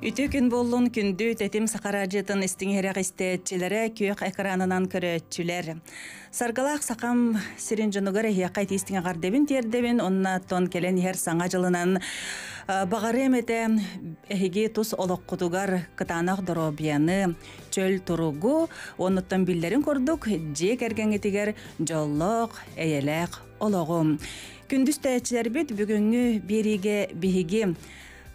Үтү күн боллун күндү тетим сакаражытын истиңерек истетчилere күйөк экранынан көрөтчүлер. Саргалак сакам сирин жонугар эхиякай тистиңе гардебин тердебин, онна тон келен хер саңа жылынан багары эмете эхиги тус олоккутугар кытанак доробияны чөл туругу онуттан биллерин көрдүк же кергеңетигер жоллок эйелек ологум. Күндүз тәчилер бит бүгүнгү бириге биһиги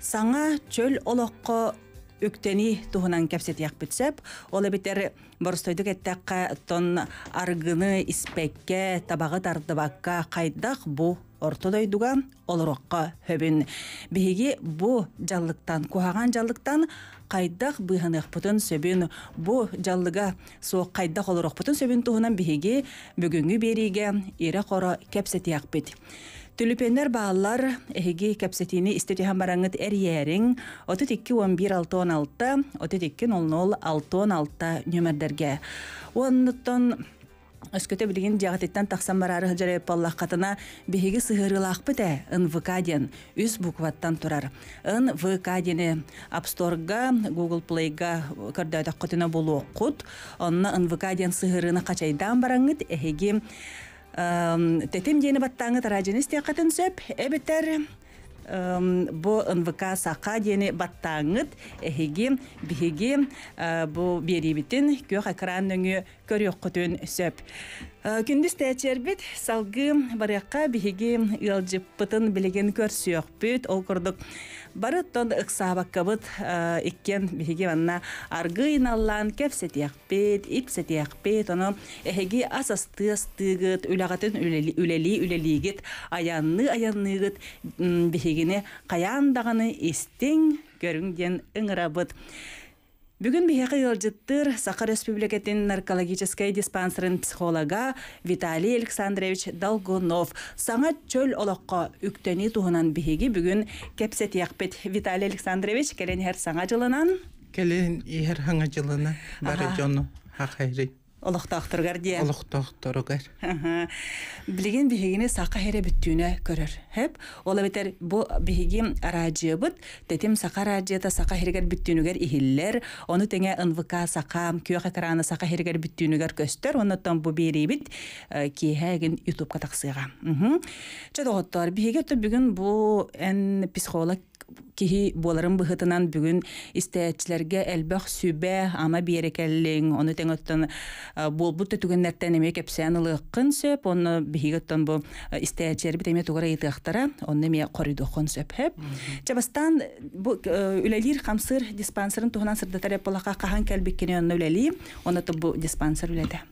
Саңа чөл олоққо үктени туһунан кепсетиях бүтсеп, ол битер борстойдук эттәккә тон аргыны испекке, табагы тардыбакка кайдак бу ортодойдуга олорокка хөбүн. Биһиги бу жаллыктан, кухаган жаллыктан кайдак быһыныхпытын сөбүн, бу жаллыга суок кайдак олорокпутун сөбүн туһунан биһиги бүгүнгү бериге ире коро кепсетиях бит. Түлүпеннер баалар эһиги кәпсетини истетихан бараңыт эрьерин 32-11-616, 32-00-616 нөмердерге. Оннуттан Өскөтө билигин жагатыттан тахсан барары хыжары паллах катына биһиги сыһырылаах бите НВК ден үс букваттан турар. НВК дени Store-га, Google Play-га көрдөйдак котуна болу окут. Онна НВК ден сыһырына качайдан бараңыт эһиги тетим дені баттаңы таражыныс тияқатын сөп, әбітер бу НВК сақа дені баттаңыт эхиги биһиги бу берибитин көх экран өңү көрөк көтөн сөп. Күндүз тәчербит салгы баракка биһиги ылжыппытын билеген көрсөк бүт ол курдук бары тон ыксабаккабыт иккен биһиги манна аргы иналлан кепсетиякпит ипсетиякпит оно эхиги асастыастыгыт үлагатын үлели үлелигит аянны аянныгыт биһигини каян даганы истиң ыңырабыт. Бүгін бияқы ылжыттыр Сақар Республикатын наркологической диспансерын психолога Виталий Александрович Долгунов. Саңа чөл олыққа үктені туғынан бігеге бүгін кепсет яқпет Виталий Александрович келен әр саңа жылынан? Келен ер хаңа жылына бары жону хақайры. Олықтақтырғар дия. Олықтақтырғар. Білеген бігегіне сақа хере бүттүүнө көрөр. Хеп, ола бетер бу биһиги аражыбыт, тетим сақа аражыта сақа херегер бүттүүнүгер ихиллер, оны теңе НВК сақа, күйөк экраны сақа херегер бүттүүнүгер көстөр, онуттан бу берибит киһэгин YouTube катаксыга. Чадоғыттар, биһиги бүгүн бу эн психолог киһи буоларын быһытынан бүгүн истээчилерге элбэх сүбэ ама биэрекеллиң ону теҥоттон буолбут түгүннэртэн эме кепсээн ылыаккын сөп онно биһиготтон бу истээчилер бит эме тугара ыйтыахтара онно эме коридохон сөп хэп. Чабастан бу үлэлир хамсыр диспансерын туһунан сырдатар эппалака кахан кэлбиккене онно үлэли оното бу диспансер үлэте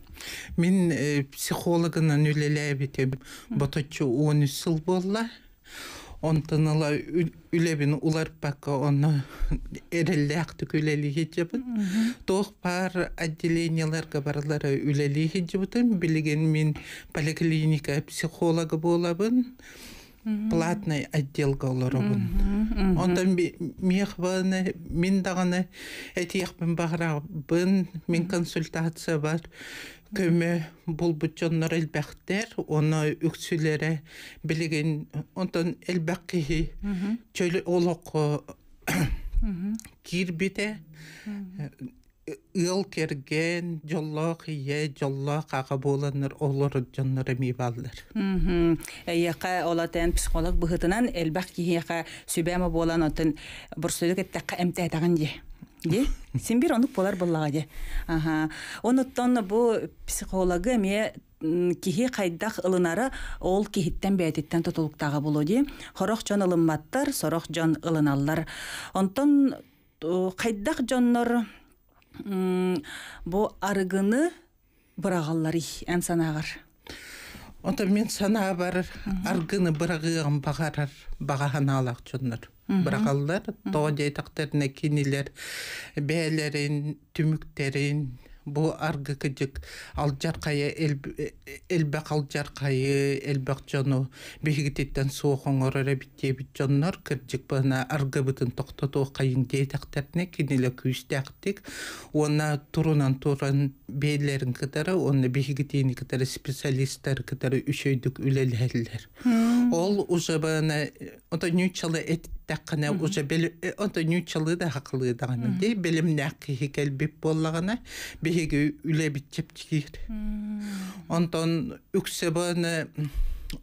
Мин психологынан үлеләбитем боточу 13 сыл болла онтынала үлебин улар пакка онно эрелләкты күлели хиджабын. Тох пар отделенияларга барлары үлели хиджабын. Билеген мин поликлиника психолога болабын. Платный отделга олоробун. Ондан мехбаны, мин даганы этияқпын бағырабын, мин консультация бар. Көмө бул бутчоннор элбәктер, оны үксүләре билеген, ондан элбәккихи чөлі олоқ кирбите, ыл керген жоллоқ ие жоллоқ аға боланыр олар жоннор эми баллар. Яқа олатен психолог быһытынан элбах кихияқа сүбәмі болан отын бұрсөлік әттәққа әмті әтаған де. Бір онық болар боллаға де. Аха. Оныттан бұл психологы әме кихи кайдах ылынары ол кихиттен бәйтиттен тутулуктагы болу де. Хорох жон ылынматтар, сорох жон ылыналлар. Онтон кайдах жоннор бу арыгыны бырагаллары ән санагар. Онта мен сана бар аргыны бырагыган багарар багаханалак жоннор. Бырагаллар тоо дейтактарына кинилер бээлерин, түмүктерин, бу аргы кыжык алжар кайы элбек алжар кайы элбек жону бигититтен суохоңорора битте бит жоннор кыржык бана аргы бытын токтотуу кайын дейтактерне киниле күстактик она турунан туран бейлерин кытары оны бигитини кытары специалисттер кытары үшөйдүк үлелерлер Ол уже бана ото нючалы эттаккана уже бел ото нючалы да хакылы даганы ди белим накки келбип боллагана биги үле битчептигир. Онтон үксе бана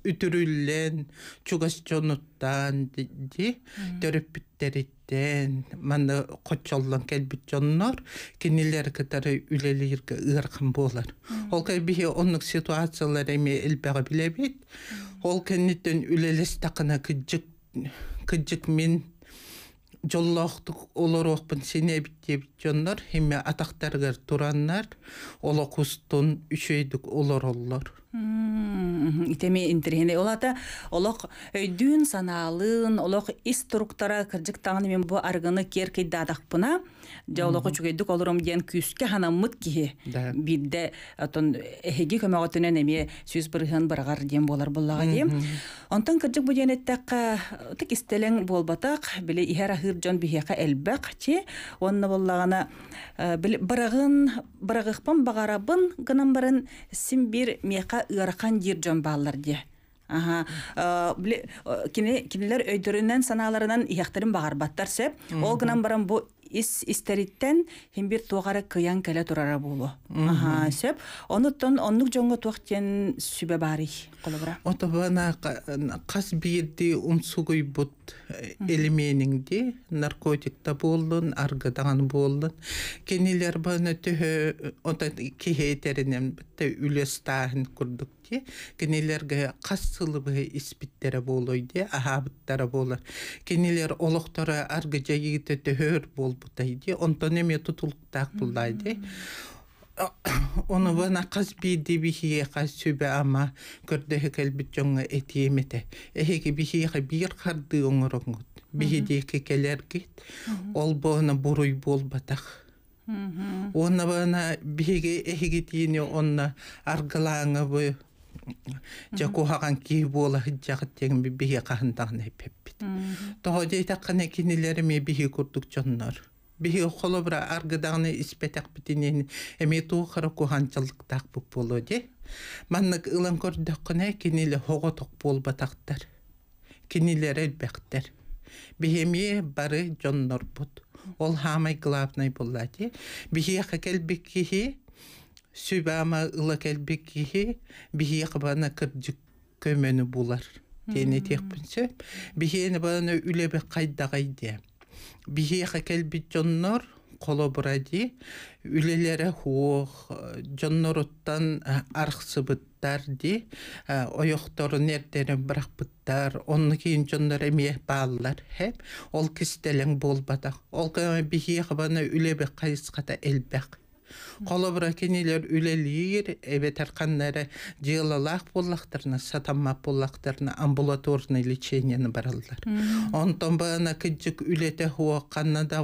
үтүрүллен чугас жонуттан ди төрөппиттериттен маны кочоллон келбит жоннор кинилер кытары үлелирге ыркын болар. Ол кай бихи оннук ситуациялар эми элбеге билебит. Ол кенниттен үлелес такына кыджык кыджык мен жоллоқтук олорокпун сене биттеп жоннор химе атактаргар тураннар олокустун үшөйдүк олороллор. Итеми интерхене. Олата олох өйдүүн санаалын олох ис туруктара кырдык тагын мен бу аргыны кер кыйдадакпына жолого чугайдык олором диэн күскө ханаммыт киһи. Бидде отон эһиги көмөгөтүнөн эми сүз бырыһын барагар диэн болар буллага дiem онтон кырдык бу диэнеттакка тик истелең болбатак били иһэр ахыр жон биһиэка элбек чи онно боллагана били барагын барагыхпан багарабын гынан барын сим бир миэка ыаракан жир жон баалар дие Ага. Э, э, кинилер өйдөрүнөн санааларынан ияктарын багарбаттар сеп. Ол гынан баран бу ис истериттен хим бир тугары кыян келе турара болу. Ага, сеп. Онуттан оннук жоңго туактен сүбе бари колобра. Ото бана кас бирди унсугуй бут элеменинди наркотикта болдун аргыдаган болдун кенилер бана төһө ото кихейтеринен битте үлестахын курдук ти кенилерге кас сылыбы испиттере болойди ахабыттара болар кенилер олоктора аргы жайыгыта төһөр болбутайди онтон эме тутулуктаак булдайды Оны бана қаз биди бихие қаз сүбе ама көрдө келбит жоңга этиемете. Эхеги бихие бир карды оңороңгут. Бихиди кекелер кит. Ол бона буруй болбатах. Оны бана бихиге эхеги тине онна бу жаку хаган ки бола жагат теген бихие кахындагын эпеппит. Того дейтаккана кинилерими бихи курдук жоннор. биһи холобра аргыдагны испетек битинен эми туухара куханчылыктак буп болу де маннык ылан көрдөккүнэ киниле хоготок болбатактар кинилер элбектер бихеми бары жоннорбут ол хамай главный булла де бихиэха келбик кихи сүбама ыла келбик кихи бихиэха бана кырдык көмөнү булар тени текпинсө бихиэни бана үлебе кайдагай бихиэха келбит жоннор коло буради үлелере хуох жонноруттан архсыбыттар ди ойохтору нердерин быракпыттар онну кийин жоннор эмие бааллар хеп ол кистелең болбатак ол бихиэха бана үлебе кайыската элбек Қолы бұра кенелер үлелер, әбетер қаннары жылалақ боллақтарына, сатаммап амбулаторный лечениені баралдар. Онтон бағана күджік үлете хуа қаннада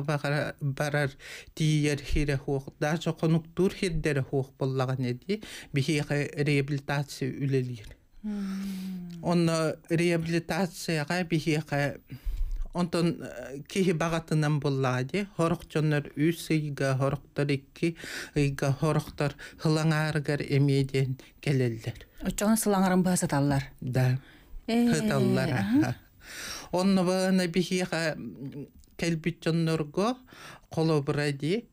барар тиер хире хуа, даже конуктур хирдері хуа боллаған еді, бихеға реабилитация үлелер. Оны реабилитацияға бихеға онтон кихи багатынан буллади хорокчоннор үс ыйга хороктор икки ыйга хороктор хылаңааргар эмеден келеллер Очоң сылаңарын да. Хыталлар онно бана бихиха келбитчоннорго коло буради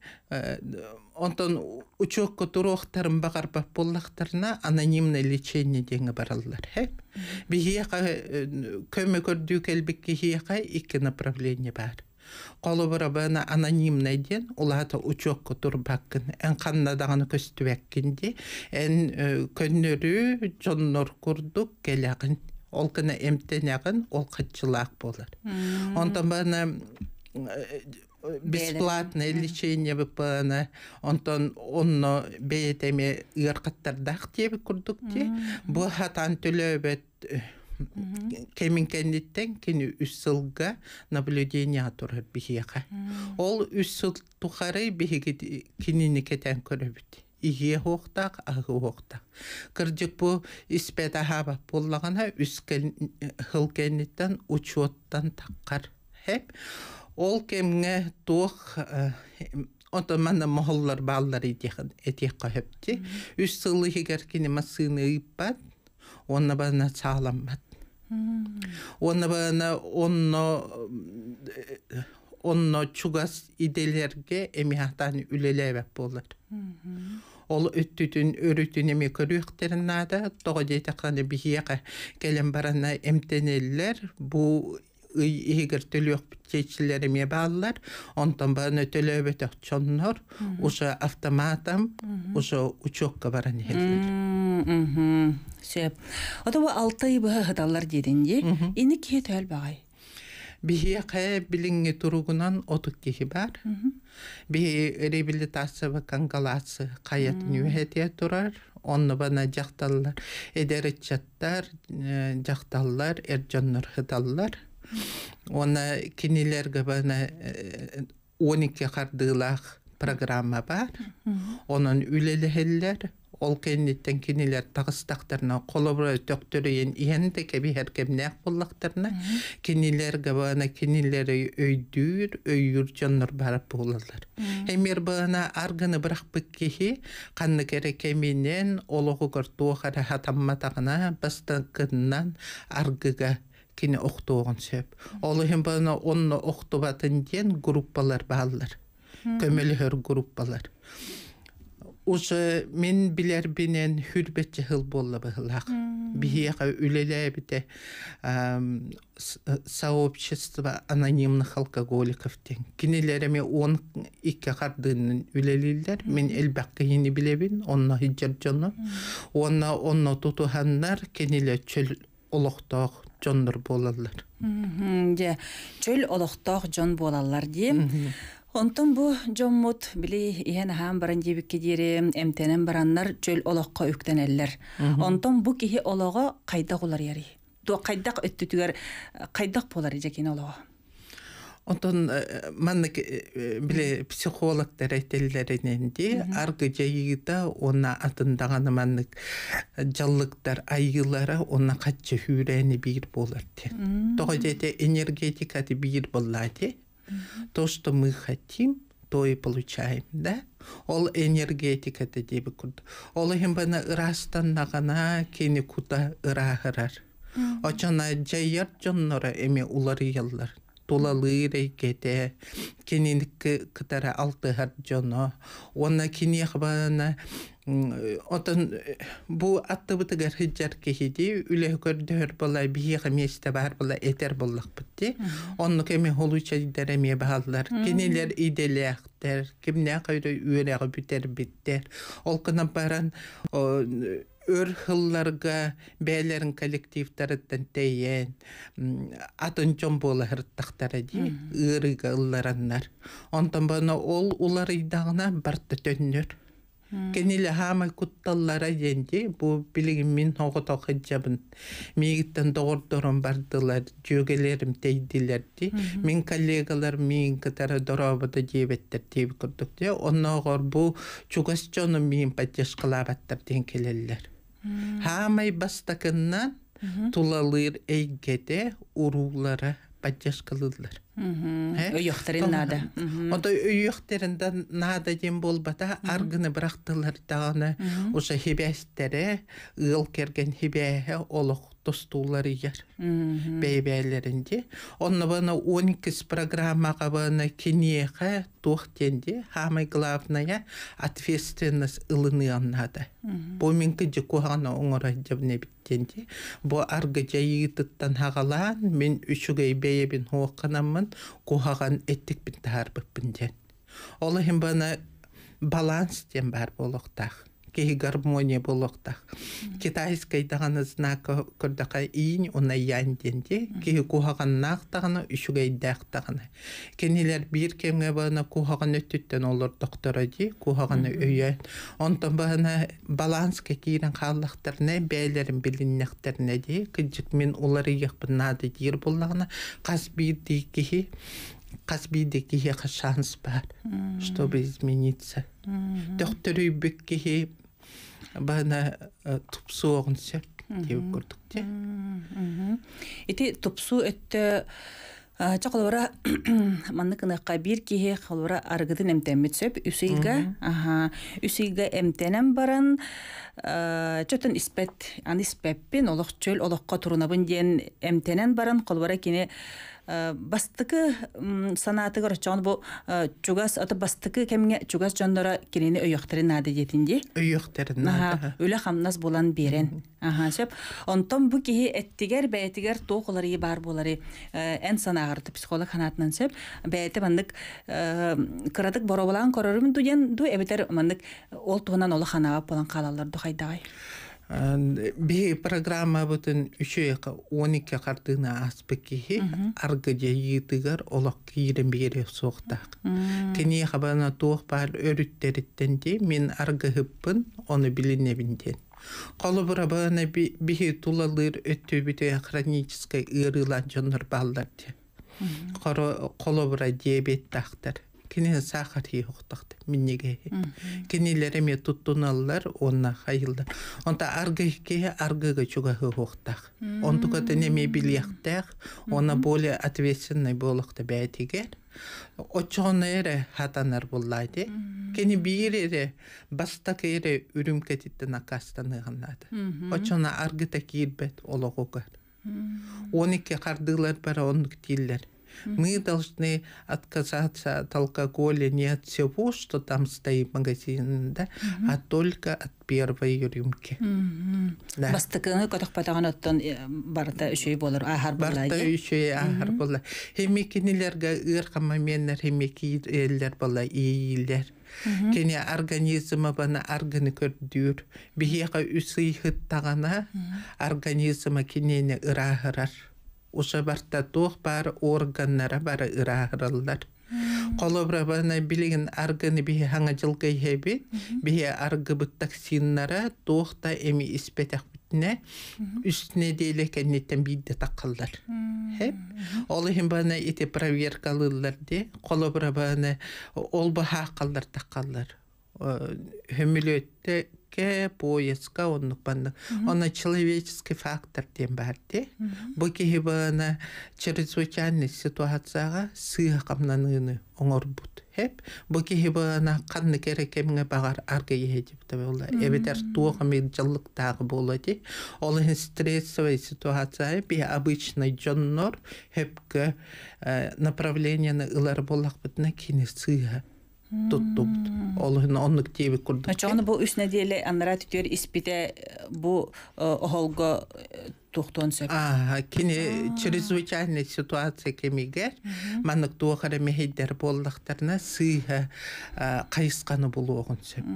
онтон учокко туруохтарын багарбап боллактарына анонимное лечение деңе бараллар хеп бихиха көмө көрдүү келбик кихиха икки направление бар коло бура бана анонимный ден улата учокко турбаккын эн канна даганы көстүбеккинди эн көннөрү жоннор курдук келягын ол кына эмтенягын ол кытчылаак болар. Онтон бана бесплатное лечение выпана онтон онно беетеме ыаркаттардах тебе курдук те бу хатан төлөбөт кемин кенниттен кини үс сылга наблюдение турар бихиэха ол үс сыл тухары бихиги кинини кетен көрөбүт. Ихие хуохтаак ағы хуохтаак кырдьык бу испета хаба буллагана үс хыл кенниттен учуоттан таккар хеп ол кемге туох Ото манна мохоллар бааллар этиекка хөпти. Үс сылы хигер кини масыны ыйппат. Онна бана сааламмат. Оны бана онно э, онно чугас иделерге эмиатан үлелебеп болар. Ол өттүтүн өрүтүн эми көрүөхтерин тога дейтаканы бихияка келен барана эмтенеллер бу төлөк чечилер эме баалар онтон бана төлөбөтөк чоннор уша автоматам уша учокка баран хеллер Сөп. Ота бу алты бу хаталар дединди. Ини ке төл багай. Бихияка билинги туругунан отук кихи бар. Би реабилитация ва кангаласы каятын үһетия турар. Онны бана эржоннор хыталлар. Оны кинилерге бана 12 кардылах программа бар. Онун үлелехеллер, ол кеннеттен кинилер тагыстактарына колобра төктөрөйен иһенде кеби хер кемнәк буллактарына кинилерге бана кинилери өйдүр өйүр жоннор барып булалар эмер бана аргыны бирак биккихи канны кере кеминен ологу горту хара хатамматагына бастакыннан аргыга кини охтоогон сөп хем бана онно охтубатын ден группалар баалар көмөлөхөр группалар Уже мен билер бинен хүрбетче хыл болла быхылак. Бихияка үлелебите сообщество анонимных алкоголиков тен. Кинелереме он икке кардынын үлелилер. Мен элбакка ени билебин, онна хиджар жону. Онна онна тутуханнар чөл олохтоох жондор болалар. Же чөл олохтоох жон болалар дем. Онтон бу жоммут били иһен хаан баран жебикке диэри эмтенен бараннар чөл олоққа үктенеллер. Онтон бу киһи олоға кайдак улар яри. Ту кайдак өттүтүгер кайдак болар жекин олоға. Онтон манны биле психологтар айтеллериненди аргы жайыда ona атындаганы маннык жаллыктар айылары ona каччы хүрени бир болар те. Тога жете энергетикаты бир боллати. То, что мы хотим, то и получаем, да? Ол энергетика дейбі күрді. Ол хембана ырастаннағана кені кута ырахырар. Очана жайар жоннора эме улары яллар. Тулалы рейкете, кенинік кытара алтыхар жоно. Ona кені хабана Отон бу аттыбытыгар хиджар кехиди үле көрдөр бола бихига месте бар бола этер боллак битти. Онну кеме холуча дереме баалар. Кенелер иделектер, кимне кайда үйрәгә битер биттер. Ол кына баран өр хылларга бәлерин коллективтарыттан тейен атын жон бола хырттактара ди ырыга ыллараннар онтон бана ол улар идагына барты төннөр Кениле хамай кутталлара денди бу билигин мин хогото хыджабын. Мигиттен догордорон бардылар, жөгелерим тейдилер ди. Мин коллегалар мин кытара доробода жебеттер дейб курдук ди. Онногор бу чугас жону мин поддержкалабаттар ден келелер. Хамай бастакыннан тулалыр эйгеде уруулара поддержкалыдылар. Өйөктөрүн нада. Онда өйөктеринде нада дем болбата аргыны бырактылар даганы уже хибестере ыл керген хибеhe олох достуулары яр. Бейбелеринде. Онна бана 12 программага бана кинеха тохтенде самое главное ответственность ылыны аннада. Бу минки жекугана оңора жабне биттенде. Бу арга жайыттан хагалан мен үшүгей бейебин хоқанамын кухаган эттик бин таарбыппын ден. Хим бана баланс ден бар болохтах кеһи гармония болохтах. Китайскай даганы знак көрдөка ин уна ян денде кеһи кухаган нактаганы үшүгэй дактаганы. Кенилер бир кемге бана кухаган өттүттен олор доктора ди кухаганы өйө. Онтон бана баланска кирен халлахтарына бәйлерин билиннектерне ди кыжык мен улары якпын нады дир буллагына кас бир ди кеһи Казбиде кихе шанс бар, чтобы измениться. Докторы беккихе бана тупсуогын сеп деп көрдік те. Ити тупсу өттө Ча холора манны кыныкка бир киһи холора аргытын эмтеммит сөп үсүйга аха үсүйга эмтенем баран чөтөн испет ан испеппин олох чөл олохко турунабын диэн эмтенен баран холора кини бастыкы санааты горчон бу чугас аты бастыкы кемге чугас жондора кинени өйөктөрүн нады жетинди Өйөктерін Аха, үле хамнас болан берен. Аха, сеп. Онтон бу киһи эттигер бәйтигер тоохолары бар болары эн санагырды психолог ханатынан сеп. Бәйте бандык кырадык боробалан корорум дуен ду эбетер мандык ол тугунан олы ханага болан калалар ду бии программабыдын үчө он эки карды а аргыолокиби суктаөрүттетен мен аргыыппын ону билинебине колобура ба бии ырылан өтүбү хронический ырылабаар колобура диабетатар Кені сахар хи хоқтақты миннеге. Кенилер эме туттуналлар онна хайылдар. Онта аргы ке аргыга чуга хоқтақ. Онтука тенеме билияқтақ, она более ответственный болохты бәйтигер. Очоны эре хатанар буллайды. Кени бир эре бастак эре үрүм кетиттен акастаныганады. Очона аргыта кирбет ологугар. 12 кардылар бара онлук тиллер. Мы должны отказаться от алкоголя не от всего, что там стоит в магазине, да, а только от первой рюмки. Да. Бастыкыны котох патаган оттон барта үшөй болор ахар Барта булайды. үшөй ахар бола. Хемекинилерге ыркама меннер хемекилер бола иилер. Кене организмы бана аргыны көрдүр. Бихега үсый хыттагана организмы кинени ырахырар. Уша барта тух бар органнара бары ырахыралар. Қолыбра бана билеген аргыны бихе хаңа жылгы хеби, бихе аргы бұттак синнара туохта эми испетек бүтіне, үстіне дейлі кәннеттен бейді таққалдар. Хеп. Ол хим бана ите проверкалылар де, қолыбра бана ол баха қалдар таққалдар. Хөмілетті ке поездка оннук банны. Она человеческий фактор тем бар де. Бу кихибана чрезвычайный ситуацияга сыга камнаныны оңорбут. Хеп, бу кихибана канны керек эмге багар арга ехетип та болла. Эбетер туога мен жыллык тагы болады. Ол стрессовая ситуация би обычный жоннор хепке направление на ылар боллак бутна кини сыга туттубут. Ол оннук теби курдук. Ачоны бу үс неделе аннара түтөр испите бу оholgo тухтон сөп. А, кини чрезвычайная ситуация кемигер, маннык туохара мехейдер боллактарына сыйха кайысканы болуогун сөп.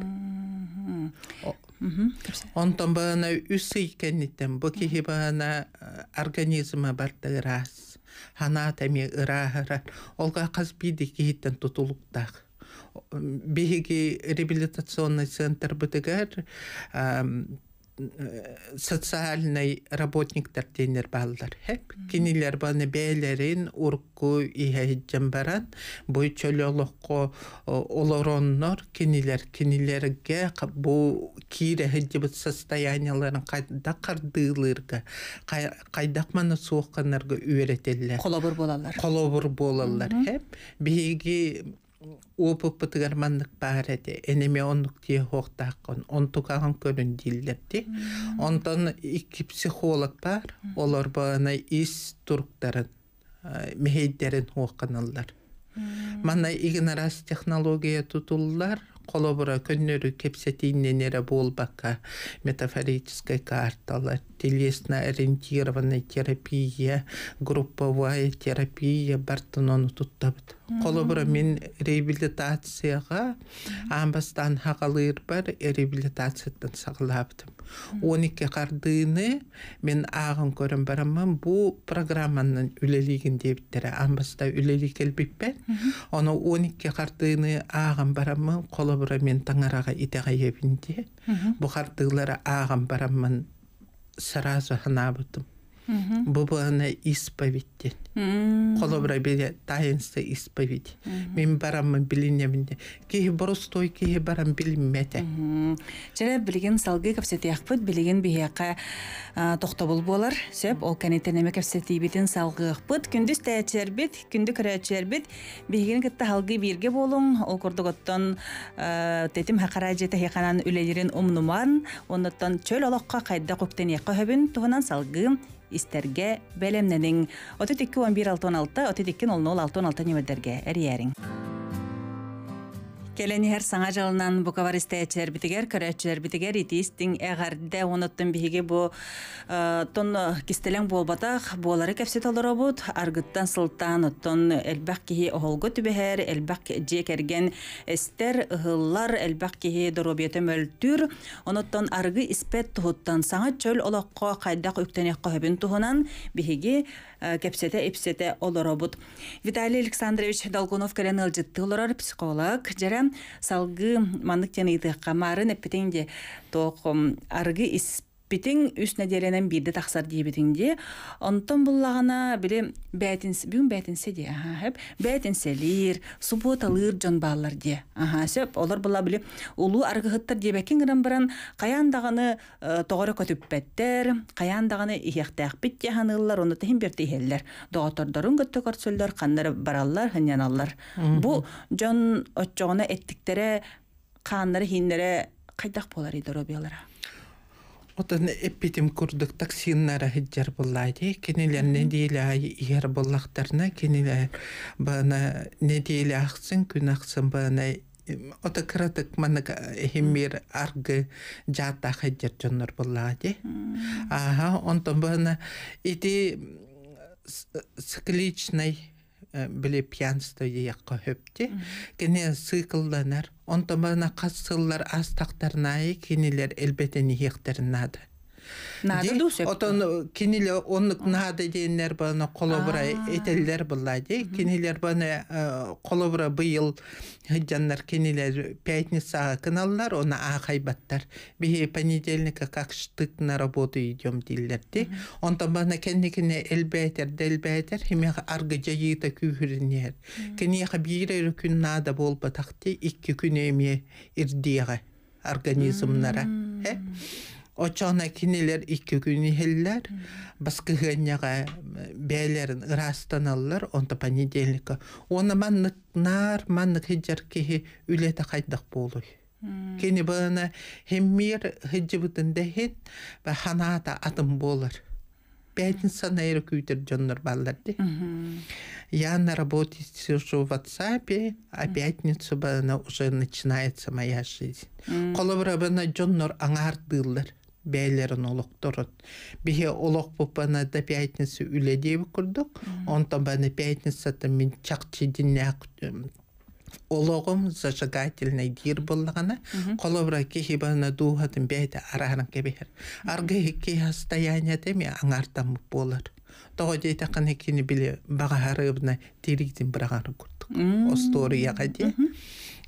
Онтон бана үсі кенниттен, бу кихи бана организма бартыгырас, хана тәме ырахыра, олга қаз биді кихиттен тутулуктақ. Беги реабилитационный центр бытыгар социальный работниктер денер балдар. Хеп, кинилер баны бәйлерин урку ихәйджен баран, чөлөлөкко олороннор кинилер кинилерге бу кире хәджибет состоянияларын кайда кардылырга, кайдак маны суокканарга үйрәтелләр. Колобур болалар. Колобур болалар. Хеп, биги опыт пытыгарманнык бар эти энеме оннук тие хоқтақын онтукаган көрін дилдерди онтон икки психолог бар олар бана ис турктарын мехейдерин хуокканаллар мана игнорас технология тутуллар колобура көннөрү кепсетинненере болбакка метафорическая карталар телесно ориентированная терапия групповая терапия бартынону туттабыт колобура мен реабилитацияга амбастан хакалыр бар реабилитациядан сагалабытым 12 кардыны мен агын көрөн барамын бу программанын үлелигин дебиттере амбаста үлелик келбиппен оны 12 кардыны агын барамын колобура мен таңарага итега ебинде бу кардыылары агын барамын сразу ханабытым Бу бана исповедтен. Колобра бире таинство исповедь. Мен барамын билинеминде. Кихи боростой, кихи барам билинмете. Жара билген салгы капсетияқпыт, билген бияқа тоқтабыл болар. Сөп, ол кәнетенеме капсетибитин салгыqпыт. Күндүс тәчербит, күндү көрәчербит. Билген кітті халгы бирге болуң. Ол көрдіготтон тетим хақара жете хеқанан үлелерин умнуман. Оннаттан чөл олаққа қайда көктен яққа хөбін туғынан салгы истерге бәлемненің. Оты теккі 11-16, оты теккі 00-16 немедерге әрiyərin. Келенихер саңа жалынан букавар истәчер битигер, көрәчер битигер итистин әгәрдә оныттын биһиге бу тон кистелең болбатах, болары кәфсет алыры бут, аргыттан сылтан тон элбәк киһи оһолго түбәһәр, элбәк жекерген эстер ыһыллар, элбәк киһи доробиете мөлтүр, оныттан аргы испет туһуттан саңа чөл олоққа кайдак үктәнеккә хөбин туһунан биһиге кәпсете эпсете олоробут. Виталий Александрович Долгунов кәрен ылжытты психолог. Жара салгы мандык тенейді қамарын эппетенде тоқ аргы исп Битин үс неделенен бирде тахсар диебитинде онтон буллагана бире бәтин бүгүн бәтинсе ди аха хеп бәтинселир субботалыр жон баалар ди аха сөп олар була биле улуу аргыхыттар дебекин гынан баран каяндаганы тогоро көтүппеттер каяндаганы ихяктаак бит яханылар оны тахин берти хеллер доgoтордорун көттө көрсөллөр каннары бараллар ханьяналлар бу жон отчогона эттиктере хааннары хиннере кайдак болар идоробиялара Отан эппитим курдык токсиннара хиджар буллайды. Кенелер неделя иер буллактарына кенелер бана неделя аксын күн аксын бана ота кратык маныг химмир аргы жата хиджар жоннор буллайды. Аха, онтон бана ити цикличный биле пьянство яққа хөпте. Кене сыйкылданар. Онтон бана қасылар астақтарнайы кенелер элбетен иектернады. Отон киниле оннук нады дейнер бана колобра этеллер буллайды. Кинилер бана колобра быйыл жаннар кинилер пятницага каналлар, оны ахайбаттар. Бихи понедельника как штык на работу идем диллерди. Онтон бана кенникине элбетер, делбетер, химеха аргы жайыта күйірінер. Кенеха бирер күн нада болбатакти, икки күн эме ирдиға организмнара. Очона кинелер икки күні хеллер, баскыгынняға бәлерін ырастаналар, онта понедельника. Оны маннык нар, хиджар кихи үлеті қайдақ болуй. Кені бана хеммир хиджибытын дәхен, ба ханата атым болар. Пятин санайры күйтер жоннор балларды. Я на работе сижу в WhatsApp, а пятницу бана уже начинается моя жизнь. Колобра бана жоннор аңардылар бәйлерін олықтырын. Бихе олық бұпана да пятница үледейбі күрдік. Онтан бана пятницата мен чақчы динәк олығым зажигательный дир болғана. Қолыбра кехи бана духатын бәйді араран кебехер. Арғы хекке состояние деме аңартам болар. Тоғы дейті қаны кені біле баға харыбына теригден бірағаны күрдік. Осторияға де.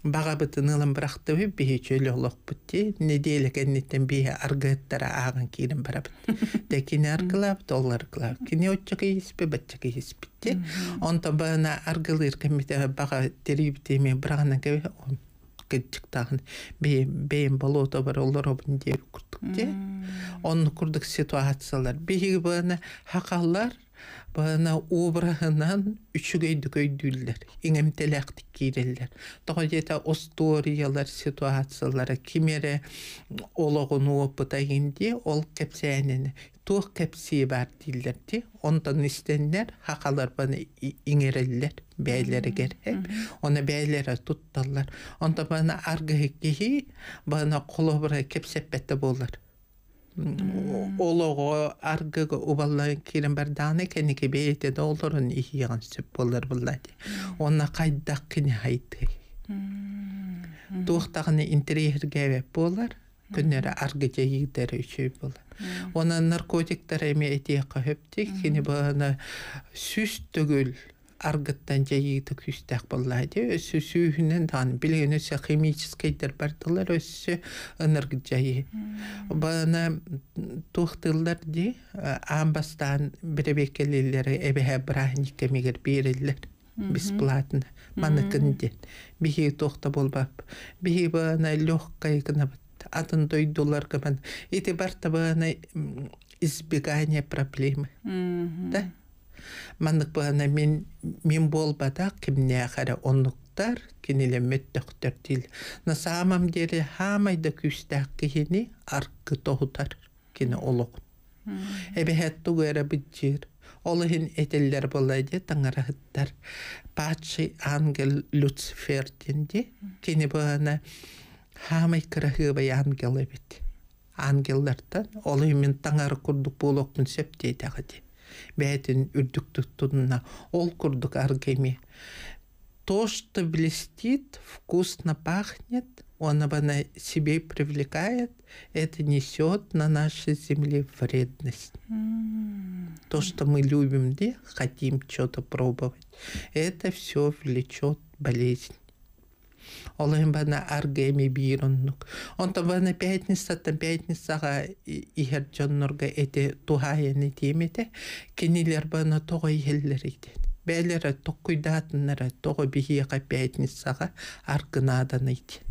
Бага бытынылын бырақты бі бі чөлі олық бұтте. Неделі кәннеттен бі арғыттара ағын кейден бара бұтты. Дәкені арғылап, доллар қылап. Кені отчығы еспі, бәтчігі еспітте. Онта бана арғылыр кәметі бага терибітеме бірағынан кәбе кычыктагын бейин болото бар олар обын деп курдук же онну курдук ситуациялар биги бана хакаллар бана обрахынан үчүгөйдүкөйдүллер иңемтелектик киреллер того жета историялар ситуациялары кимере ологун опытагинди ол кепсенени тух кепси бар дилдерди онтон истеннер хакалар бана иңереллер бәйлері кереп оны бәйлері тутталлар. Онта бана аргы кихи бана колобра кепсеппетте болар олого аргыга убалла кирен барданы кенеке бейте долларын ихияган сөп болар буллады онна кайдак кини хайты туухтагыны интерьерге болар күннері аргы жайыгдары үшөй болар оны наркотиктар эме этиякка хөптик кини бана сүс төгүл аргыттан жайыты күстәк боллайды өссө сүүһүнен дан билген өссө химическийдер бартылар өссө ыныргы жайы. Бана тухтылар ди амбастан биребекелилери эбеһе брахникемигер берилер бесплатно. Маныкынден бихи тухта болбап. Бихи бана легкая гына атын дойдулар гаман ити барта бана избегание проблемы. Да? Маннык бана мен мен болбада кимне хара оннуктар кинеле мөттөктөр дил на самом деле хамайда күстәк кихини аркы тохутар кине олог эбе хатту гера биджир Олыһын этеллер болайды таңарахыттар. Патши ангел Люцифер динди. Кини бана хамай кырахыбай ангел эбит. Ангеллардан олыһын мен таңары курдук болоктун септейдагы бәтін үрдік тұтынна. Ол курдук аргеми. То что блестит вкусно пахнет он она себе привлекает это несет на нашей земле вредность. То что мы любим да хотим что-то пробовать это все влечет болезнь Олын бана аргеми бируннук. Онта бана пятницаттан пятницаға ихер жоннорга эте тухаяны тиемете, кенилер бана тоға ихеллер иден. Бәлері тоққуйдатыннары тоға бихиға пятницаға аргынадан иден.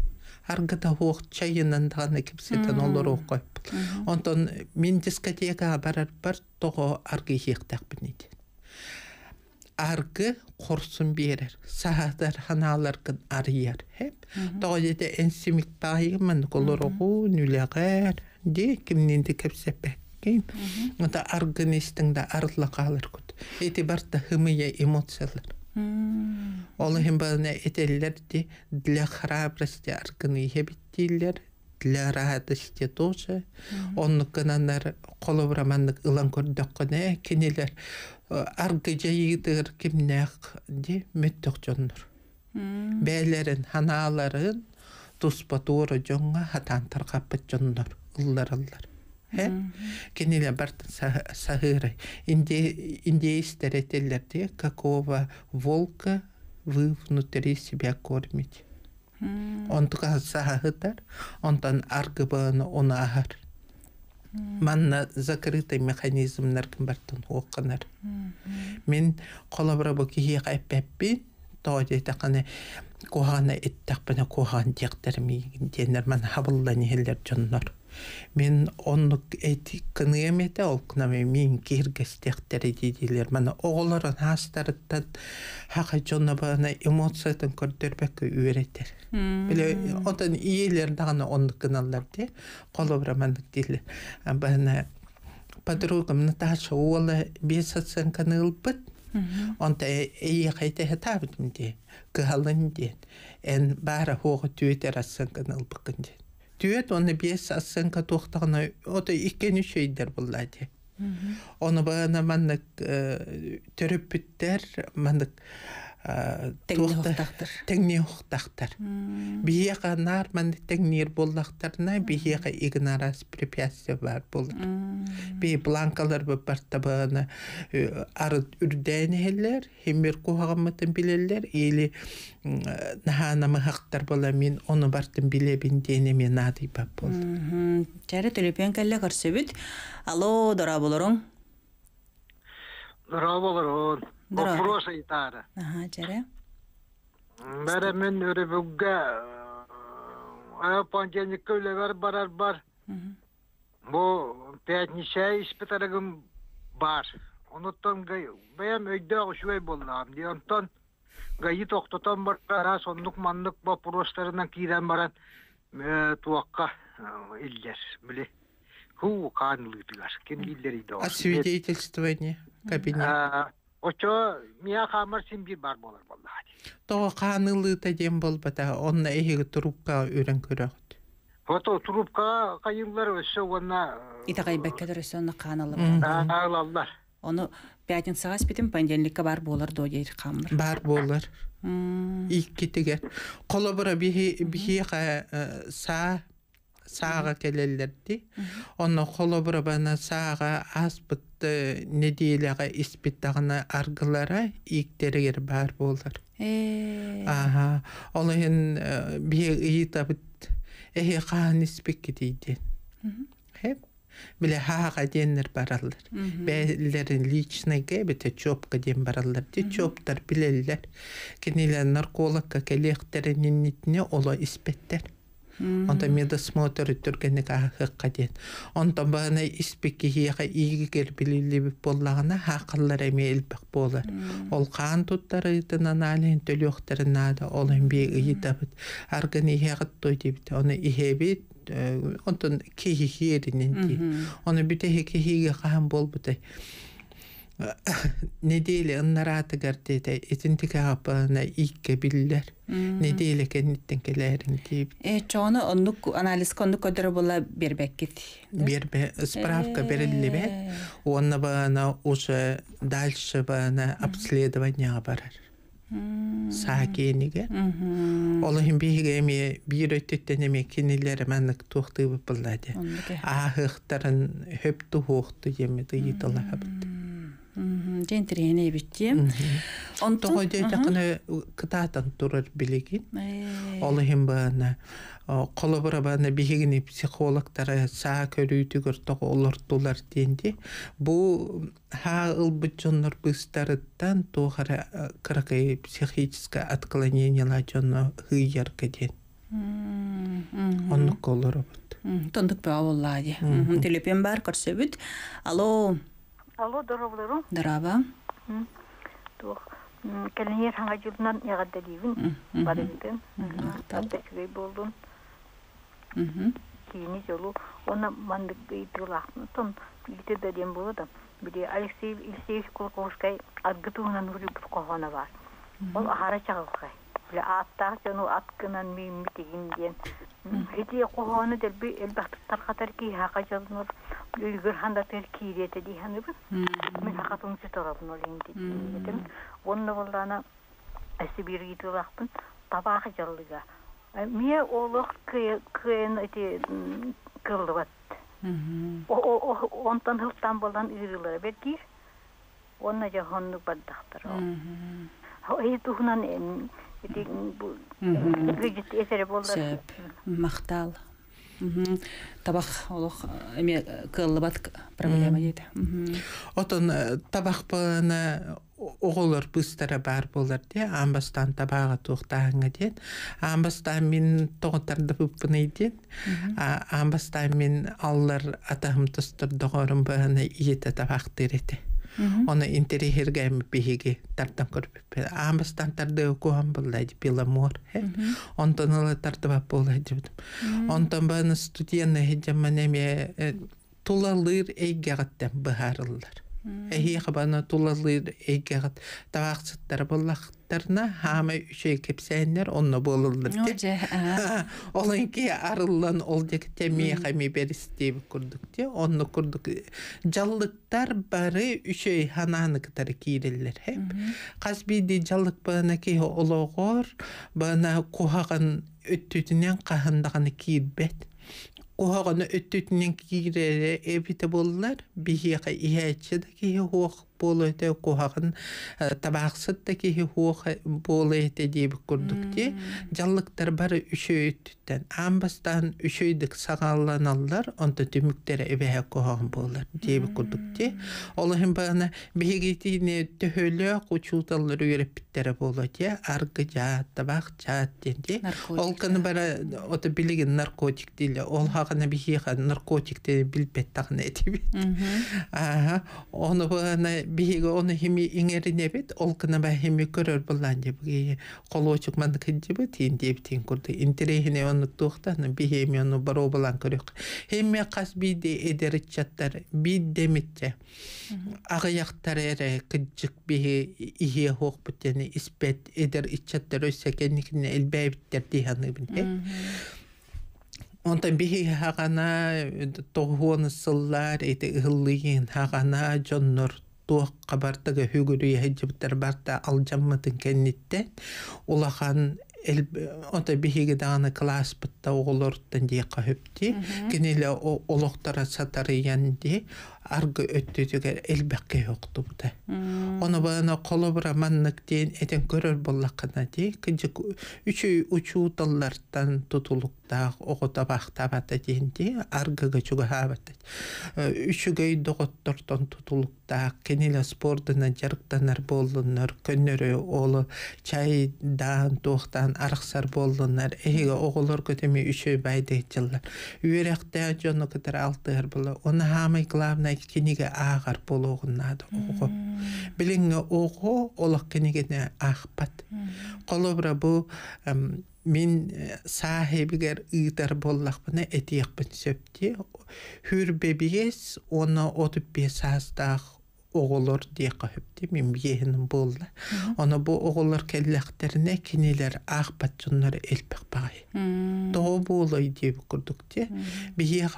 Аргыда хоқ чайынан дағаны кепсетен олар оқойп. Онтон мен дискотекаға барар бар тоға аргы ихиқтақ бінеден аргы корсун берер сахадар ханаларгын арыяр хеп тоҕойдете энсимик паайгыман колорогу нүлэгэр ди кимнинди кепсепеккин ата аргынистың да арыла калыр кут эти барта хымыя эмоциялар Олы хим бана этеллер ди для храбрости аргыны хебиттилер для радости тоже онны кынанар колобраманнык ылан көрдөккөне кинилер аргы жайыдыр кимнәк ди мөттөк жоннор бәлерин ханаларын туспатура жоңга хатан таркаппыт жоннор ыллар ыллар Хэ? Кениле бартын сахыры. Индейстер этеллерде какого волка вы внутри себя кормите. Он тука онтан аргыбаны оны ахар. Манна закрытый механизмнар кім бартын оқынар. Мен қолабыра бұл кихи қайппәппен, тоғады тақаны куғаны иттақпына куған тектірмей денер ман хабылдан елдер жоннар. Мен оннук эти кыныемете ол кынаме мен киргестектери дидилер. Мана оғыларын хастарыттан хақа жонна бана эмоциятын көрдөрбекке үйретер. Биле отан иелер дагана оннук кыналлар де. Колобра мандык дилер. Бана подругам Наташа уола бесатсан канылбыт. Онта эйе қайта хатабыт мде. Кыхалын ден. Эн бара хоғы түйетер асан канылбыкын ден. Түйет оны бес ассынка туқтағына ота иккені шейдер болады. Оны бағана маннык төріп біттер, маннык теңне уқтақтар. Бияға нар манны теңнер боллақтарына бияға игнарас препятствия бар болыр. Би бланкалар бұл барта бағана арыд үрдәйін хеллер, хемер куғағамытын білелер, или наханамы хақтар бола мен оны бартын билебин дене мен нады бап болды. Чәрі төлепен кәлі қарсы Алло, дора болырың? Дора болырың. Вопрос айтары. Ага, чәрі. Бәрі мен өрі бүгге ая понедельник өлевер барар бар. Бу пятница испытарыгым бар. Онуттан бәйім өйді ұшуай болдам. Дионтан гайы тоқтотан бар раз ондук мандык вопростарынан кирен баран иллер ху иллер кабинет? Очо мия хамар симбир бар болар боллади. Тоға қанылыта дем болбата, онна эһиги трубка үрен көрөкт. Фото трубка кайыллар өссө онна Ита қайбәккәдір өсі қаналы. ағылаллар. Оны пятницаға спитим понедельникке бар болар дойдер қамыр. Бар болар. Икки тигер. Қолы бұра бихи қа са саага келелерди онно холобура бана саага аспытты неделяга испиттагына аргылара ийиктеригер бар болар Э, Ага, ол ен бие ыйтабыт эхе хаан испекки дейден. Хеп, биле хаага денер бараллар. Бәлерин личный гэбете чопка ден бараллар. Де чоптар билеллер. Кенелер наркологка келехтерин нитне ола испеттер. Онта медосмотр түргені қақыққа ден. Онта бағына испекке хияға игігер білілі боллағына хақылар әме елбек болар. Ол қан туттары итынан алын төлөқтарын ады, ол әмбе ыйтабыт. Арганы хияғыт той дебіт. Оны ихебет, онтон кихи хиерінен ди. Оны бүте хеке хиге қахан болбытай. Неделе ыннараты гартете, итинтике апана икке биллер. Неделе кенниттен келерин. Э, чоны оннук анализ коннук көдөрө була бербеккит. Бербе справка берилибе. Онна бана уже дальше бана обследование барар. Сакениге. Олахин биге эми бир өттөттен эми кинилер маннык тухтыбы буллади. Оннуке. Ахыктарын хөп тухту еме дыйтыла хабыт. Жентирене битти. Онтон Того жайтакыны кытаатан турар. Э, бана бана бигини психологтары саа көрүүтүгөр олортулар денди. Бу ха ылбыт жоннор быстарыттан тухара психическое отклонение кеден. м, Оннук колоробут. м, Тондук бе. Телепен бар көрсөбүт. Алло, Алло, дороблару. дараба. Тух. Кәлінер хаңа жылынан яғадда дейбін. Барыңдың. Тәтәквей болдun. Мгм. Киini жолу. Она мандык. Тон ите дәден болады. Биде Алексей Илсеевич Кулковскай адгытуынан бір қоғаны бар. Ол ахара чағылқай. Біле аттақ жону аткынан меймі деген ден. Хети қоғаны дәл бі әлбәқтіктар қатар ки хақа жолыныр. Үйгір ханда тер киреті дейханы бір. Мен хақатың сеторабын ол енді. Онны болдана әсібір гитылақпын табағы жалыға. Мие олық кыйын эти кылдыбат. Мгм. Онтан хылтан болдан үйрілері беркир. Онна жа хонну баддақтар. Мгм. Эй тухнан эти гыжит эсере болдар. Сөп, Табақ олық эме кыллыбат проблема. Мгм. Отон табак бана оголор быстара бар болар де амбастан табага тухтааңа ден амбастан мен тоготарды буппыны ден амбастан мен аллар атахым тустур догорун бана иете дерете Оны интерихергем биһиги тартан көрбүп. Амбастан тарды куам буллайди пиламор. Онтон ала тартыба буллайди. Онтон бана студияны хиджаманеме тулалыр эйгагаттан бахарылар. Эхи хабана тулалыр эйгагат табаксыттар буллактарна хама үшей кепсәннәр онны булылыр. О, же, а. Оланки арыллан ол дек теме хами беристеп курдук те. Онны курдук жаллыктар бары үшөй хананыкытар киреллер хеп казбиди жаллык бана ки ологор бана кухаган өттүтүнен кахындаганы кирбет кухаганы өттүтүнен кирере эбите боллар бихига иячы да ки хуак болыты кухагын табаксыт да ки хуак болыты деп курдук те жаллыктар бары үшөйттен амбастан үшөйдүк сагалланаллар онто түмүктер эбеhe кухагын болар деп курдук те олахын бана бигитине төхөлө кучулталлар үйрөппиттере болот те аргы жаат табак жаат денде Наркотик, ол кыны бара ото билигин наркотик диле ол хагана бихиха наркотикте билбет тагына этибит. Ага, оны бана биһиге оны хими иңерине бит, ол кына ба хими көрөр булан деп ги колочук ман кынжы бит тин деп тин курды. Интерехине оны тухтаны биһими оны баро булан көрөк. Хими кас биде эдер чаттар бит демитче. Агаяктар эре кыжык биһи ихе хок битени испет эдер ичаттар өсөкенникине элбэбиттер диханы бинте. Онтан биһи хагана тогуоны сыллар эти ыллыйын хагана жоннор туох кабартыга хүгүрүй хэджибтер барта алжаммытын кенниттен улахан онта биһиги даганы класс барытта оголорттан дие кахыпти киниле олохтара сатарыян ди. Аргы өттүтүгер элбекке жокту бута оны бана колобура маннык дейин этен көрөр боллакына ди кыжык үчүй учууталлардан тутулуктаах огота бахтабата дейин ди аргыга чуга хабата үчүгөй доготтордон тутулуктаах киниле спордына жарыктанар боллуннар көннөрү олу чай даан туохтан араксар боллуннар эһиге оголор көтөми үчөй байды жыллар үөректе жону кытар алтыгар була. Оны хамай главное киниге аагар болугуннады ого билиңе ого олох кинигене ахпат колобра бу эм, мин э, саахебигер ыытар боллахпына этиякпын сөпти хүрбебиес оны отуп бес астаах дие кахыпти мин биехинин болла оны бу оголор келлектерине кинилер ахпат жоннор элпек багай тоо буолой диэби курдук те бие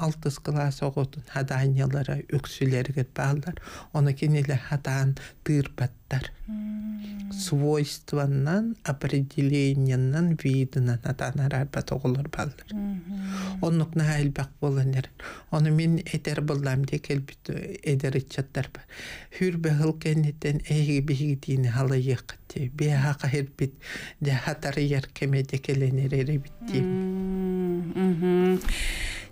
алтыс класс оготун хадаанялара өксүлерге баалар оны кинилер хадаан тыырбаттар свойстваннан определениянан видынан атанарар бат оголор баллар оннук на элбак боланер оны мен этер боллам де келбит эдер ичаттар ба. Хүр бехыл кеннетен эги биги дини хала якты бе хака хербит де хатары яр кеме де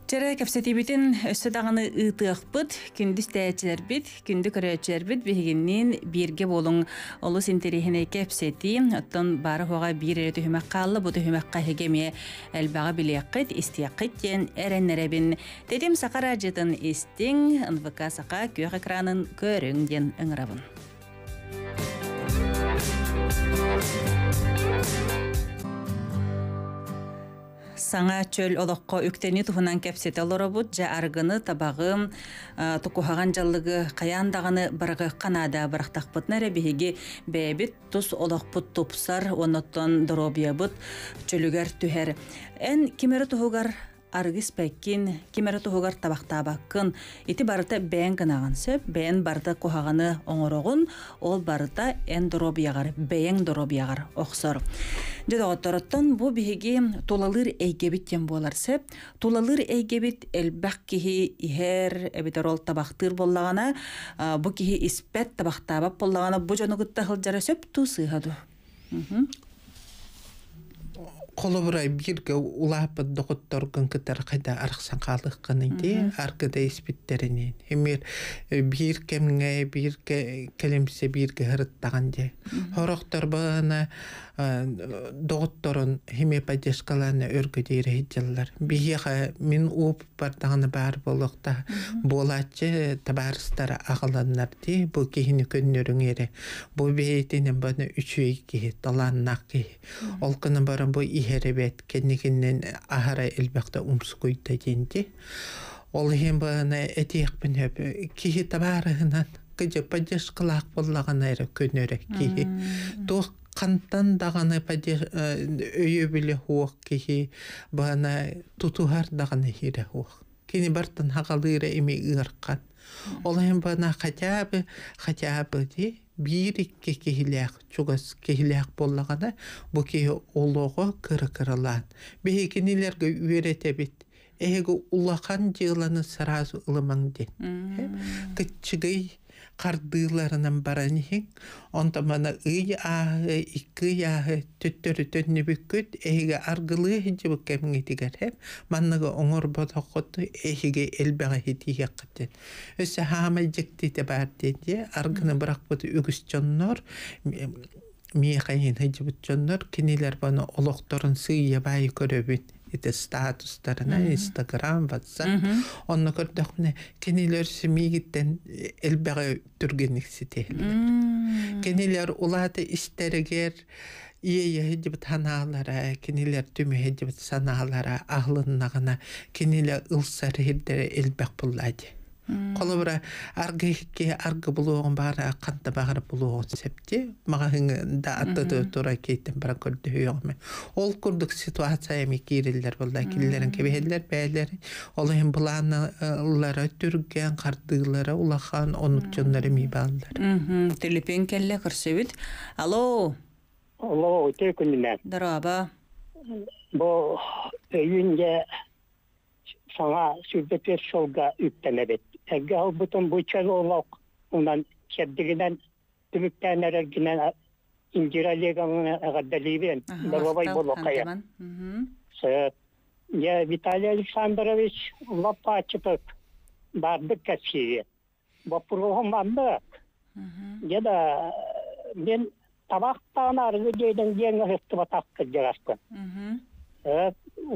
келенер эребитти Жара кәпсетибитин өссө дағаны ыытыақпыт, күндүс тәячилербит, күндү көрәчилербит бихигиннин бирге болуң олу синтерихине кәпсети, оттон бары хоға бир эре түхімәк қаллы, бу түхімәкқа хегеме әлбаға билиаққыт, истиаққыт тен әрәннәрәбин. Тедим сақара жытын истин, НВК сақа көк экранын көрің ден ыңырабын. Саңа чөл олоққа үктени туһунан кепсете лоробут жа аргыны табагы тукухаган жаллыгы каяндаганы баргы канада барахтакпытнары биһиги бэбит тус олоқпут тупсар оноттон доробиябыт чөлүгер түһэр. Эн кимери туһугар аргыс пәккин кимері туһугар табақтабаккын ити барыта бәен гынаган сөп бәен барыта кухаганы оңорогун ол барыта эн доробиягар бәен доробиягар охсор. Дедоготтороттон бу биһиги тулалыр эйгебит тем болар сөп тулалыр эйгебит элбак киһи иһэр эбитер ол табактыр боллагана бу киһи испэт табактабап боллагана бу жонугутта хылжара сөп ту колобурай бирге улаапыт докутторгун кытар кайда араксан калыкканы ди аркыда испиттеринин эмир бир кемге бир келемсе бирге хырыттаган де. Хороктор бана догутторун химе поддержкаланы өргөдейре хиджаллар бияха мин уп бардаганы бар болукта болачы табарыстар агаланнар ди бу кихини көннөрүң эре бу бейтинен бана үчүй ки таланнак ки ол кына баран бу ихеребет кеннигинен ахара элбекте умскуйта динди ол хем бана этиякпин хөп кихи табарыгынан кыжы поддержкалаак боллаган айра көнөрө кихи тух кантан даганы өйө биле хуок кихи бана тутухар даганы хире хуок кини бартан хагалыра эми ыаркан ол эм бана хотя бы хотя бы ди бир икки кихилээх чугас кихилээх боллагана бу ки олого кыры кырылаан бихикинилерге үйретебит эһиги улахан жыыланы сразу ылымаң ден. Кыччыгый кардыыларынан баранихин онта мана ый ааһы икки ааһы төттөрү төннүбүккүт эһиге аргылыы хиджибык кемиңитигер хеп манныгы оңор ботоккот эһиге элбеге хитиеккыттен өссө хаама жектите бар денде аргыны быракпыт үгүс жоннор миэхайын хиджибыт жоннор кинилер бана олокторун сыйя көрөбүт ите статустарына инстаграм ватсап онно көрдөкүнэ кенилер семигиттен элбеге түргениксите кенилер улаты истерегер ие хедибит ханаалара кинилер түмү хедибит санаалара ахлыннагана кинилер ылсар хирдере буллади колобура аргы хикке аргы булугун баара канта багар булугун септи мага да аттыды тура кейтен бара көрдү хүйөгме ол курдук ситуация эми кириллер булда киллерин кебелер бээлер ол эм буланлары түрген кардыылары улахан онукчоннары ми баалар телефон келле кырсыбыт алло Алло, өте күнінен. дараба bu öýünde sana sürdetir şolga üptemebet. Ege al butun bu çöl olak ondan keddigiden tümüktenlere ginen inciraliğine agaddaliben. Аха, Дарвабай лахтал, болакая. хантаман. Мгм. Со- Я Виталий Александрович Лопачетов бардык кәсиге. Бапырғым барды. Мгм. Ya da мен ең ұрықты батаққы жарасты. Мгм.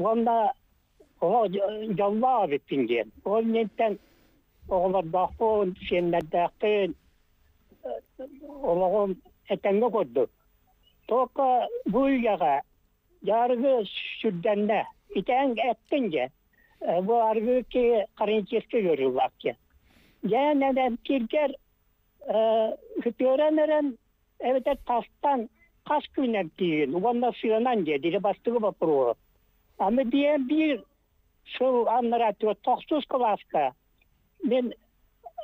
Онда O e, Jalla abi pingen. O neden oğlan bakın şenlerdeki oğlan etenge koydu. Toka bu yaga yargı şüddende iten ettince bu argı ki karınçıskı görürler ki. Ya neden kirker e, hüpöreneren evet tastan kaç günden diyin. Uvanla sığınan diye dili bastığı vapuru. Ama diye bir şu anlatıyor. Toksuz klaska. Ben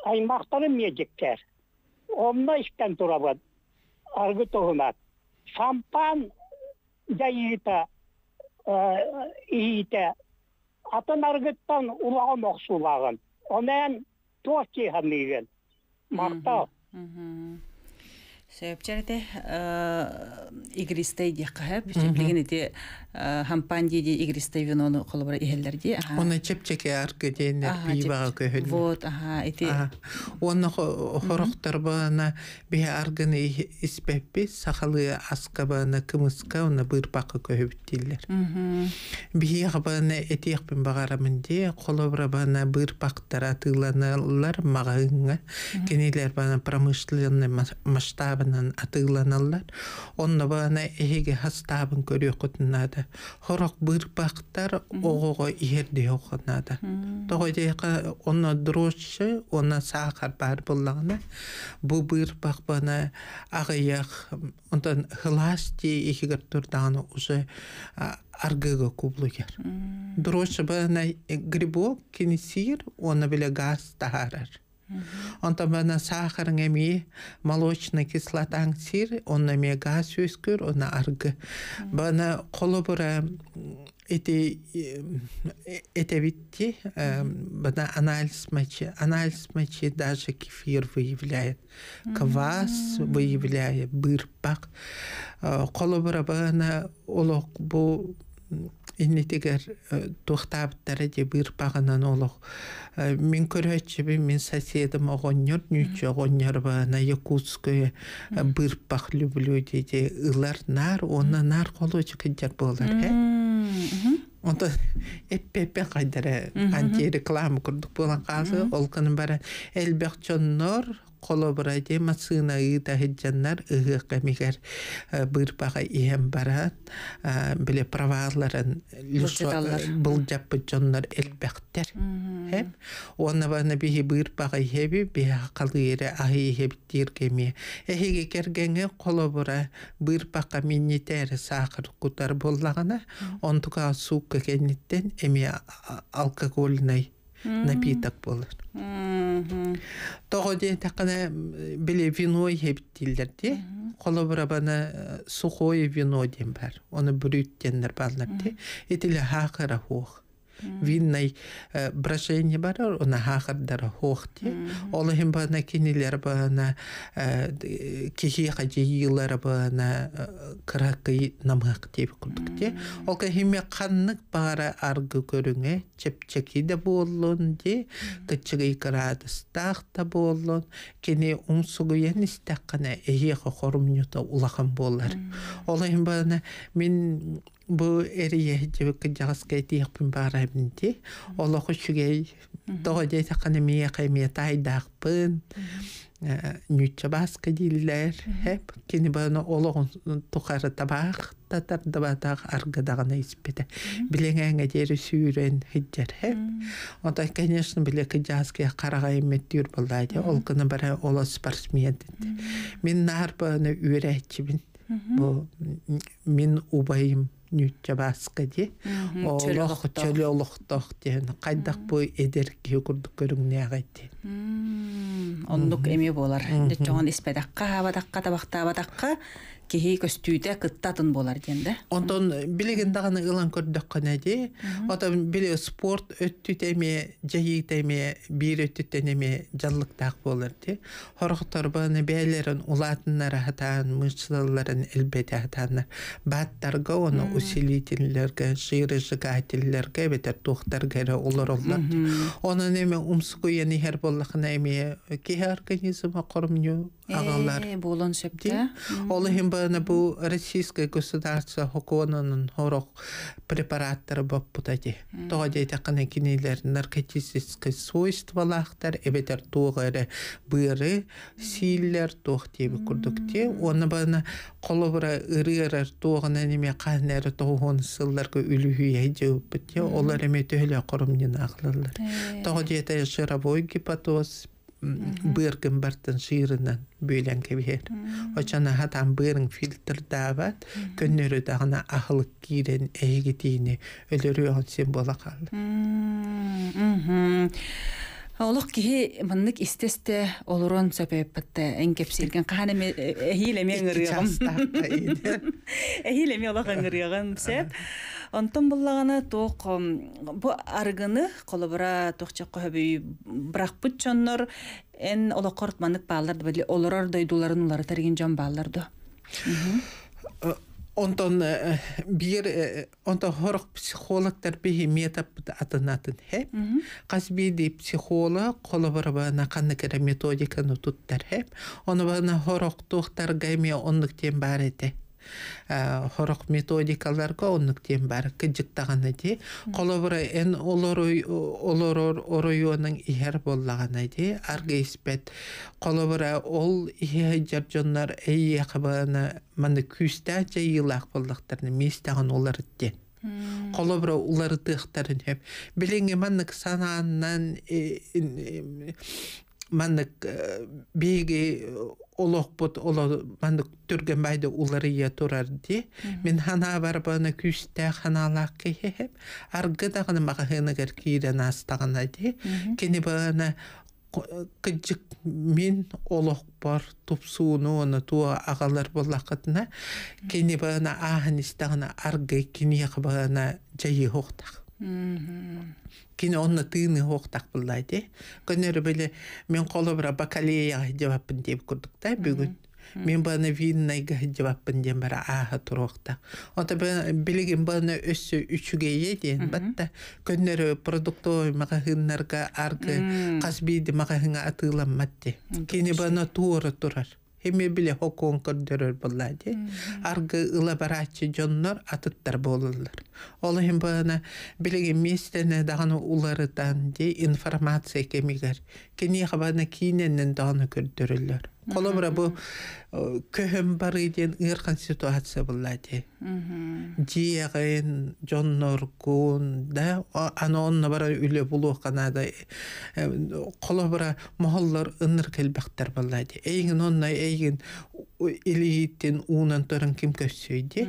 aymaklarım yiyecekler. Onunla işten durabın. Argı tohumat. Sampan da yiyita iyite. Atın argıttan ulağım oksulağın. Onen toki hamigin. Мактау. Мгм. Сөйпчәрде игристей ди кахап, билген ити хампан ди игристей виноны колбара ихеллерди. Оны чепчеке аргы дейнер бейбаға көһөл. Вот, ага, ити Оны хорохтар бана бе аргыны испеппи сахалы аска бана кымыска оны быр бақы көһөбүттилер. Мгм. Бие бана этиек бен багарамын де колобра бана быр бактара тыйланалар магыңа. Кенелер бана промышленный Онна бана эһиге хастабын көрүө кутунада. Хорок быр бактар огого иерде окунада. Тогойдеқа онна дрожжы, онна сахар бар буллагына. Бу быр бак бана агыяк онтан хласти ихигер турданы уже аргыга кублугер. Дрожжы бана грибок кинесир, онна биле газ тахарар. Онта бана сахарың эми молочный кислотаң сир, онна ме газ өскөр, онна аргы. Бана колобура эти это битти бана анализ мочи анализ мочи даже кефир выявляет. Квас выявляет бырпак колобура бана олок бу иннитигер тухтаабыттара же бырпагынан олох. Мен көрөчүбү мен соседим огоннор нүүчү огоннор бана якутское бырпак люблю деди ылар нар оны нар колочу кыджар болар э Мгм. Онда эппеппе кайдара анти реклама курдук болан казы ол кының бара элбек чоннор колобура же масына ыта хеджаннар ыгы кемигер бырпага ием барат биле праваларын Былжыталлар. былжаппы чоннор элбектер хеп оны бана бихи бырпага хеби биха калыйре ахи хептир кеми эхиге кергенге колобура бырпакка миннитер сахар кутар боллагана онтука сукка кенниттен эми а- алкогольный напиток болар Мгм. Того де такана биле вино хептилдер де. Колобра бана сухое вино дем бар. Оны брюттеннер балнар де. Этиле хакара хох. Виннай брашение бар, оны хакардар хох де. Олы хем бана кинилер бана кихи хаджи йылар бана кракы намак деп курдук де. Ол хеме каннык бара аргы көрүңө чепчеки де боллун де. Кычыгы градустах та боллун. Кене умсугу ен истаккана эйеха хорумнюта улахан болар. Олы хем бана мен бу эрие жебек жагаска тиякпин барабинти ола хушугей того дей такана мия каймия тайдакпын нюча баска диллер хеп кини банаологон тухары табак татар дабатак аргадагана испете билеңеңе жери сүүрен хиджер хеп онда конечно билеки жазке карагай меттүр болдайды ол кына бара ола спортсмен мен нар бана үйрәтчибин бу мен убайым. Нюча баска ди олох чөлө олохтох ден кайдак бу эдерки курдук көрүңне агайти Мм, Оннук эми болар. Дечоңон испедакка, хабадакка, табакта, кихи көстүүтэ кыттатын болар диэн да Онтон билеген даганы ылан көрдөк кана ди. Отон биле спорт өттүтеме, жайитеме, бир өттүтенеме жаллыктак болар ди. Хорохтор баны бәйлерин улатыннар хатан, мышлаларын элбете хатан. Баттарга оны усилительлерге, жирыжыгательлерге бетер тухтарга олар олар. Оны неме умсуку яни хер боллахна эме ки организма кормню агалар. Э, болон Ди. сөпте Ол химбана бу российское государство хоконунун хорох препараттары боп бутади. Тога дейта кана кинилер наркотическое свойстволахтар эбетер тугары быры силлер тох теби курдукте. Оны бана колобра ырырар тугана неме канер тогон сылларга үлүхүе жөппүтте. Олар эме төлө корумнин аглалар. Тога дейта жировой гепатоз быргын бартын шиырынан бөйлен кебер. Очана хатан бырын фильтр дават, көннөрү дагына ахылык кирен эйгитини өлөрү он сен бола калды. Олох кихи маннык истесте олорон сөпөппатта эңкепсилген каханеме эхилеме ыңырыгым. Эхилеме олох ыңырыгым сеп. Онтон буллагана тоқ бу аргыны колобра тохчакка хөбүй брахпут чоннор эн олокорт маннык баалар били олорор дойдуларын улары терген жон бааларды. Онтон э, бир э, онтон хорох психологтар бихи метап атынатын хеп. Кас биди психолог колобра бана канны кера методиканы туттар хеп. Оны бана хорох тухтар гайме оннук тем бар эте. Э, хорох методикаларга оннук тем бар кыжыктаганы ди. Колобра эн олорой олорор ороюнун ихер боллаганы ди. Арга испет колобра ол ихе жаржоннар эйе кабана маны күстә жайылак болдактарны местаган олар ди. Колобра улары тыхтарын хеп. Билинге маннык санааннан маннык э, беги олохпут оло маннык түрген байды улары я турар ди. Мен хана бар бана күстә ханалак кехеп. Аргы дагы мага хынагар кирен астагана ди. Кени бана кыжык мен олох бар тупсууну оны туа агалар боллакытына кени бана ахын истагана аргы кини бана жайы хоктак кини онна тыыны хоктак буллайды көнөрү беле мен колобра бакалеяга жабаппын деп курдук да бүгүн мен бана виннайга жабаппын дем бара аха туруктак онта билигин бана өссө үчүгө еден батта көннөрү продуктовый магазиннарга аргы касбиди магазинга атыламматти кини бана тууру турар Хеме биле хокон көрдөрөр буллади. Аргы ыла барачы жоннор атыттар болулар. Ол хем бана билеге местене даганы уларыдан де информация кемигер. Кени хабана киненен даганы көрдөрөлөр. Колобра бу көһөм бар иден ыркан ситуация буллади. Жиягын жоннор кун да аны онна бара үле булу канада колобра мохоллор ыныр келбектер буллади. Эйгин онна эйгин илииттен уунан торын ким көссөйди.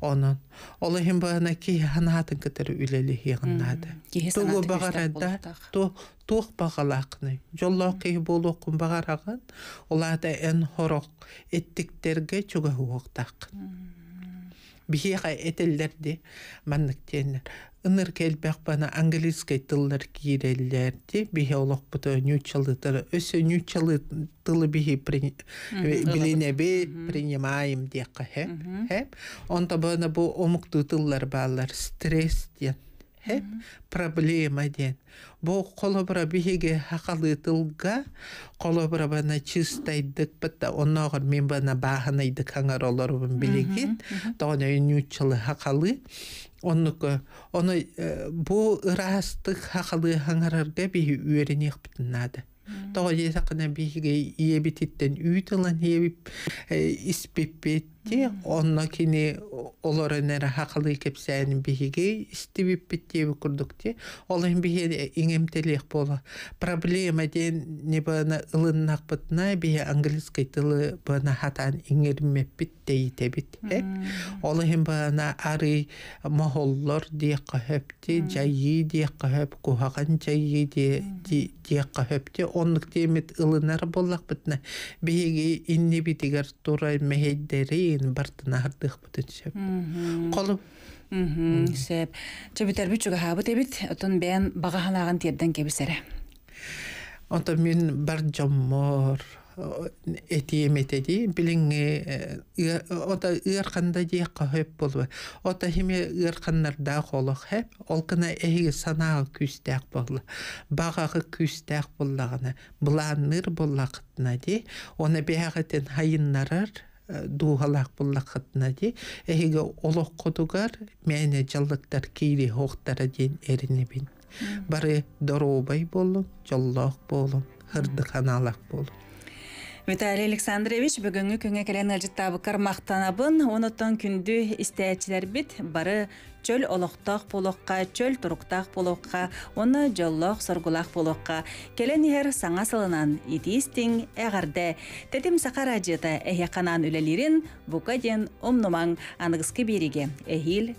Онон олы хем бана ки ханатын кетер үлели хигыннады. Кихи Тугу багарада ту тух багалакны. Жоллоқи болуқун багараган олада эн хорок эттиктерге чуга хуоктак. Бихиға этеллерди манныктенер. Инер келбек бана английский тыллар киреллерди. Бихи олоқ бута нючалы тылы. Өсө нючалы тылы бихи билине би принимаем дека хеп. Хеп. Онта бана бу омукту тыллар балар стресс ден. Хеп. Проблема ден. Бу колобра бихиге хакалы тылга колобра бана чистайдык бітті оннағыр мен бана баханайдык хаңар оларыбын билеген. Тоғына нючалы хакалы. Оннук оны э, бу ырастык хакалы хаңарарга бихи үйренек бітінады. Тоғы есақына бихиге иебититтен үйтілін ебіп испеппет ти онно кини олар энере хакылы кепсән биһиге истибип биттеби курдук ти олын биһи иңемтелек бола проблема ден не бана ылыннак бытна биһи английский тылы бана хатан иңермеп бит дейтебит э олын бана ары мохоллор диек кахепти жайы диек кахеп кухаган жайы ди диек кахепти оннук темит ылынар боллак бытна биһиги инни битигер тура мехейдерин бартына хардык бутын шеп. Мгм, Сеп. Чөбүтер бүчүгө хабыт эбит, отон бен бага ханаган тиерден кебисере. Ота мен бар жоммор этием этеди билиңе ота ыарканда диек кахеп болбу ота химе ыарканнарда холох хеп ол кына эһиге санаа күстәк болла багагы күстәк боллагына буланныр боллакытна ди оны бягатын хайыннарар дуухалаах буллакытна ди эһиге олох кодугар мэне жаллыктар кири хохтара ден эринебин бары доробай болун жоллоох болун хырдык анаалак болун. Виталий Александрович бүгүнгү күнгө келен ылжыттабы кармактанабын, онотон күндү истәчилер бит бары чөл олоқтақ полоққа, чөл туруктақ полоққа, оны жоллоқ соргулақ полоққа. Келен ихер саңа сылынан итистин әғарде. Тетим сақар ажыта әхе қанан үлелерін бұқа ден омнумаң анығысқы береге. Эхил